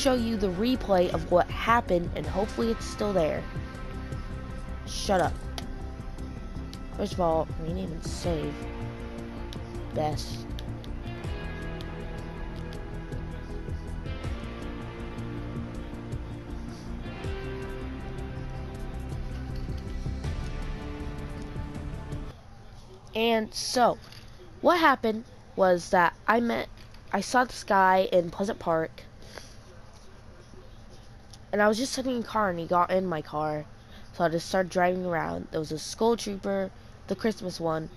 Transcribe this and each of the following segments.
show you the replay of what happened, and hopefully it's still there. Shut up. First of all, rename and save. Best. And so, what happened was that I met, I saw this guy in Pleasant Park, and I was just sitting in a car, and he got in my car, so I just started driving around. There was a school trooper, the Christmas one,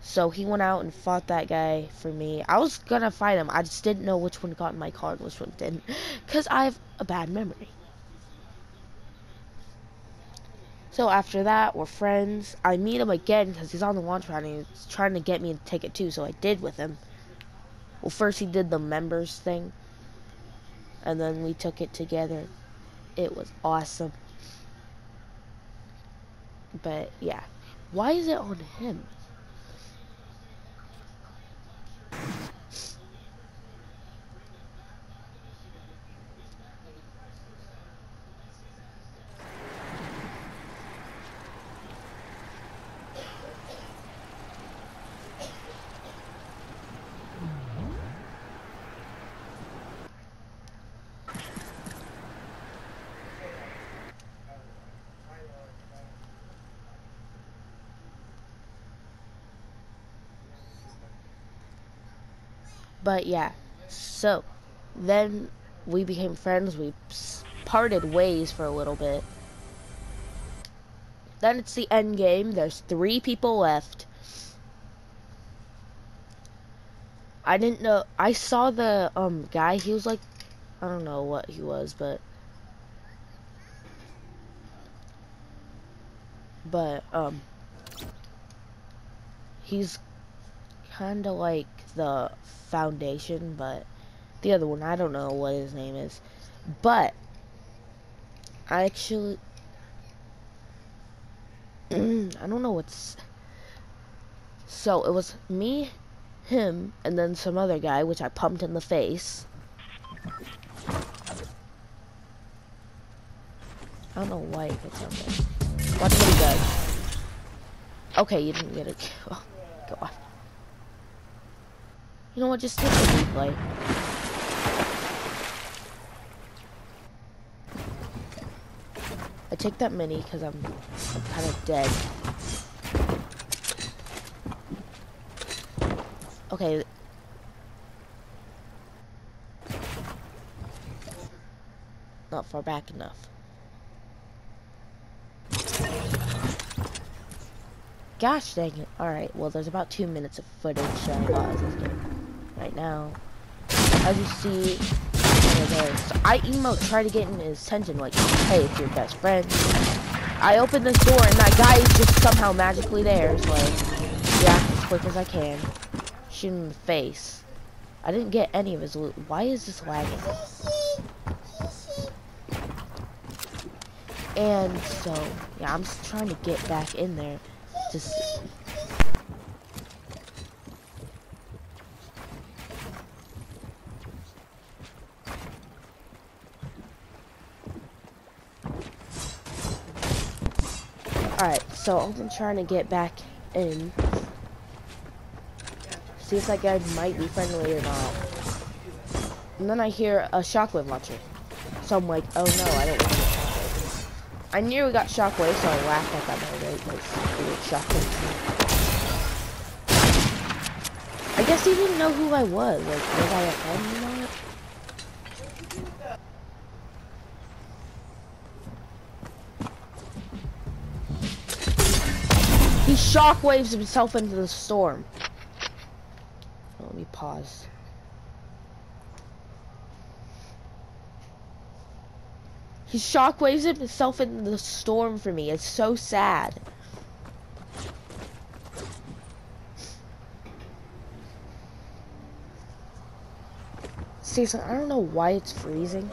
so he went out and fought that guy for me. I was gonna fight him, I just didn't know which one got in my car and which one didn't, because I have a bad memory. So after that, we're friends. I meet him again because he's on the launch pad and he's trying to get me to take it too, so I did with him. Well, first he did the members thing, and then we took it together. It was awesome. But yeah, why is it on him? But yeah, so then we became friends. We parted ways for a little bit. Then it's the end game. There's three people left. I didn't know. I saw the um guy. He was like, I don't know what he was, but but um he's kind of like the foundation, but the other one, I don't know what his name is. But I actually I don't know what's so it was me, him, and then some other guy, which I pumped in the face. I don't know why he on there. Watch what he does. Okay, you didn't get it. Oh, go off. You know what, just take the replay. I take that mini because I'm, I'm kind of dead. Okay. Not far back enough. Gosh dang it. Alright, well there's about two minutes of footage showing this game right now. As you see, so I emo try to get in his attention like, hey, it's your best friend. I open this door and that guy is just somehow magically there, so I react as quick as I can. Shoot him in the face. I didn't get any of his loot. Why is this lagging? And so, yeah, I'm just trying to get back in there. Just Alright, so I'm trying to get back in. See if that guy might be friendly or not. And then I hear a shockwave launcher. So I'm like, oh no, I don't want to. I nearly got shockwave, so I laughed at that moment. Like, shockwave. I guess he didn't know who I was. Like, was I a friend or not? He shockwaves himself into the storm. Oh, let me pause. He shockwaves himself into the storm for me. It's so sad. Seriously, I don't know why it's freezing.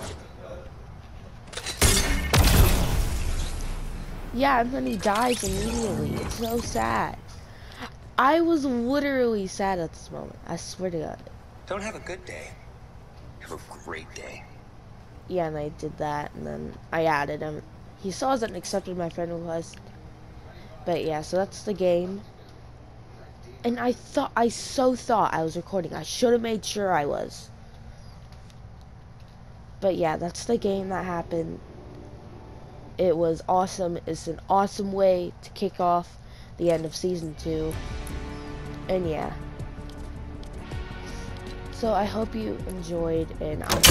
Yeah, and then he dies immediately. It's so sad. I was literally sad at this moment. I swear to God. Don't have a good day. Have a great day. yeah, and I did that, and then I added him. He saw it and accepted my friend request. But yeah, so that's the game. And I thought, I so thought I was recording. I should have made sure I was. But yeah, that's the game that happened. It was awesome. It's an awesome way to kick off the end of season two. And yeah. So I hope you enjoyed, and I'll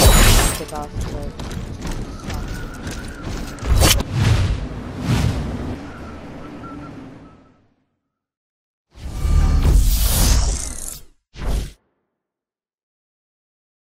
kick off the